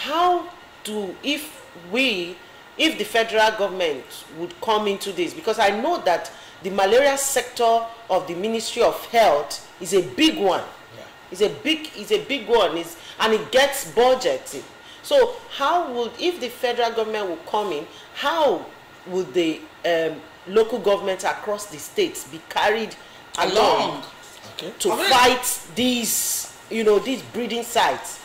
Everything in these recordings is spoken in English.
how do if we if the federal government would come into this because i know that the malaria sector of the ministry of health is a big one Yeah. it's a big it's a big one it's, and it gets budgeted so how would if the federal government would come in how would the um, local governments across the states be carried along Along. Okay. to fight these you know these breeding sites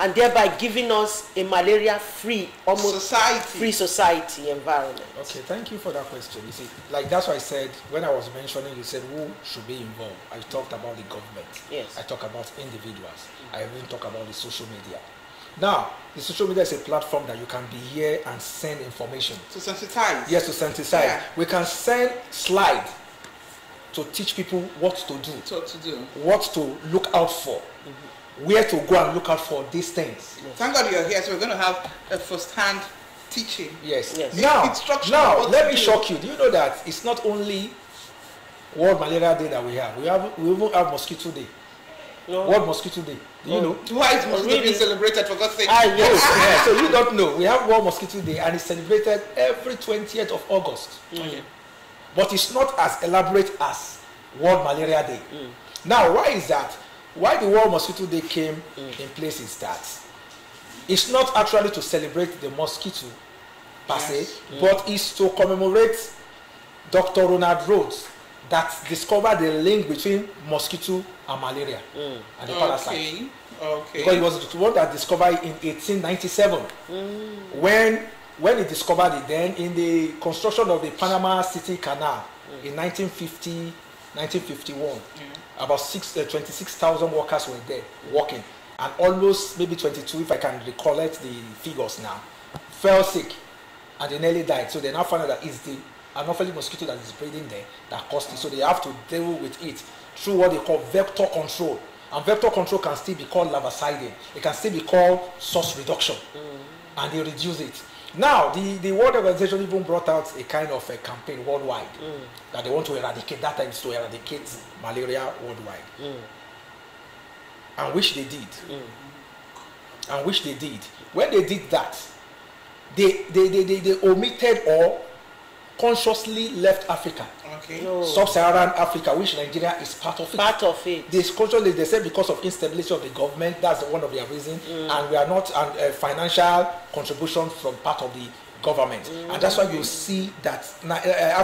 and thereby giving us a malaria free almost Society. free society environment Okay, thank you for that question. You see, like that's why I said when I was mentioning, you said who should be involved. I talked about the government. Yes. I talk about individuals. I even talk about the social media. Now, the social media is a platform that you can be here and send information. To sensitize. Yes, to synthesize. Yeah. We can send slide to teach people what to do, So to do. what to look out for, mm-hmm. Where to go and look out for these things. Thank God you're here, so we're going to have a first-hand teaching. Yes. Yes. Now, Instruction now let me do. shock you. Do you know that it's not only World Malaria Day that we have? We have we even have Mosquito Day. no World Mosquito Day. Do you know? Why is mosquito really? being celebrated for God's sake? ah Yes. yes yeah, so you don't know. We have World Mosquito Day and it's celebrated every 20th of August. Okay. But it's not as elaborate as World Malaria Day. Now, why is that? Why the World Mosquito Day came in place is that it's not actually to celebrate the mosquito per Yes. se, but it's to commemorate Dr. Ronald Rhodes that discovered the link between mosquito and malaria mm. and the parasite. Okay. Okay. Because it was the one that discovered it in 1897. Mm. When when he discovered it, then in the construction of the Panama City Canal in 1950, 1951, about six, uh, 26,000 workers were there working, and almost maybe 22, if I can recollect the figures now, fell sick and they nearly died. So they now found out that it's the Anopheles mosquito that is breeding there that caused it. So they have to deal with it through what they call vector control. And vector control can still be called larviciding. It can still be called source reduction. And they reduce it. Now, the, the World Organization even brought out a kind of a campaign worldwide mm. that they want to eradicate, that time is to eradicate malaria worldwide. Mm. And which they did. Mm. And which they did. When they did that, they, they, they, they, they omitted or consciously left Africa. Okay. no Sub-Saharan Africa, which Nigeria is part of it. part of it They consciously they said because of instability of the government, that's one of their reasons, and we are not and uh, financial contribution from part of the government, and that's why you see that Na- uh, uh,